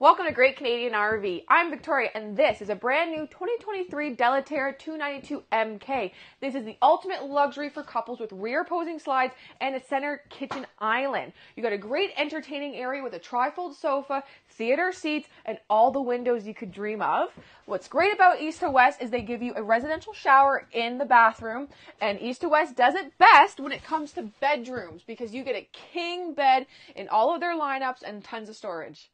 Welcome to Great Canadian RV. I'm Victoria and this is a brand new 2023 Della Terra 292 MK. This is the ultimate luxury for couples with rear opposing slides and a center kitchen island. You got a great entertaining area with a trifold sofa, theater seats, and all the windows you could dream of. What's great about East to West is they give you a residential shower in the bathroom and East to West does it best when it comes to bedrooms because you get a king bed in all of their lineups and tons of storage.